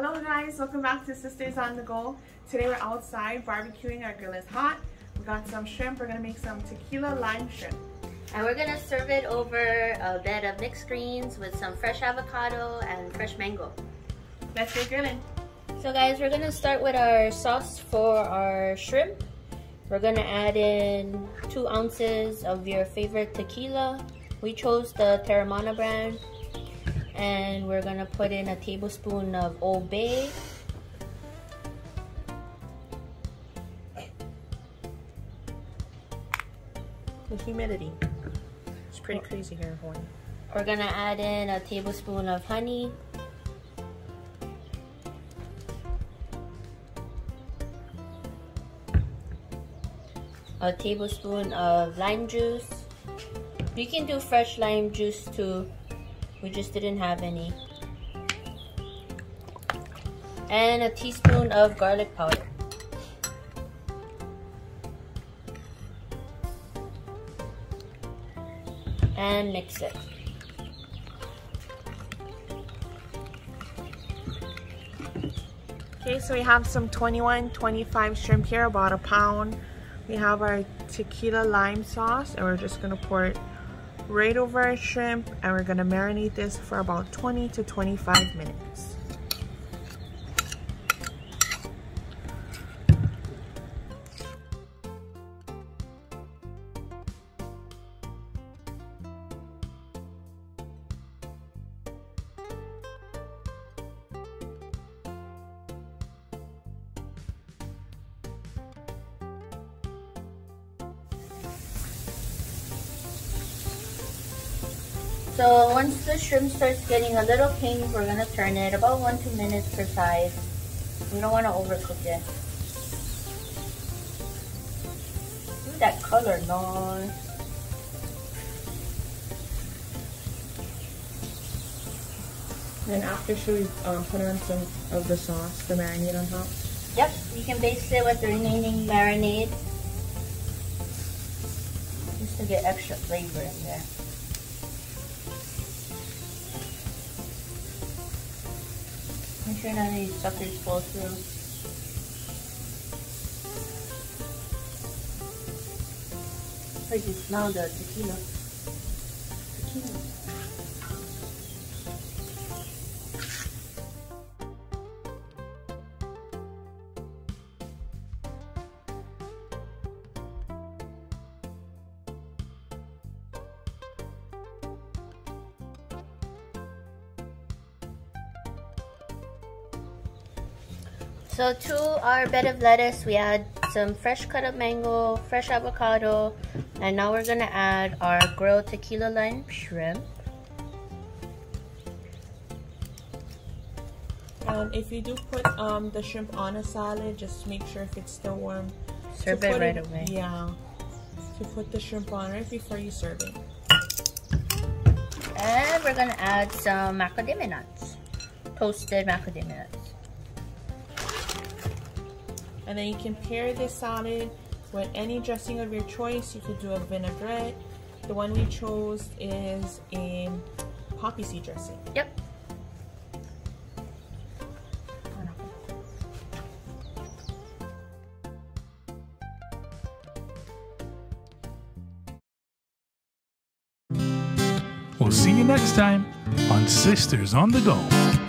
guys, welcome back to Sisters on Da Go. Today we're outside barbecuing, our grill is hot. We got some shrimp, we're gonna make some tequila lime shrimp. And we're gonna serve it over a bed of mixed greens with some fresh avocado and fresh mango. Let's get grilling. So guys, we're gonna start with our sauce for our shrimp. We're gonna add in two ounces of your favorite tequila. We chose the Teremana brand and we're gonna put in a tablespoon of Old Bay. The humidity. It's pretty crazy here in Hawaii. We're gonna add in a tablespoon of honey. A tablespoon of lime juice. You can do fresh lime juice too we just didn't have any. And a teaspoon of garlic powder. And mix it. Okay, so we have some 21, 25 shrimp here, about a pound. We have our tequila lime sauce and we're just gonna pour it right over our shrimp and we're gonna marinate this for about 20 to 25 minutes. So once the shrimp starts getting a little pink, we're gonna turn it about one two minutes per side. We don't want to overcook it. Look at that color, no. Then after, should we um, put on some of the sauce, the marinade on top? Yep, you can baste it with the remaining marinade. Just to get extra flavor in there. Make sure none of these suckers fall through. I can smell the tequila. Tequila. So to our bed of lettuce, we add some fresh cut up mango, fresh avocado, and now we're gonna add our grilled tequila lime shrimp. Um, if you do put um, the shrimp on a salad, just make sure if it's still warm. Serve it right it, away. Yeah. To put the shrimp on right before you serve it. And we're gonna add some macadamia nuts. Toasted macadamia nuts. And then you can pair this salad with any dressing of your choice. You could do a vinaigrette. The one we chose is a poppy seed dressing. Yep. We'll see you next time on Sisters on Da Go.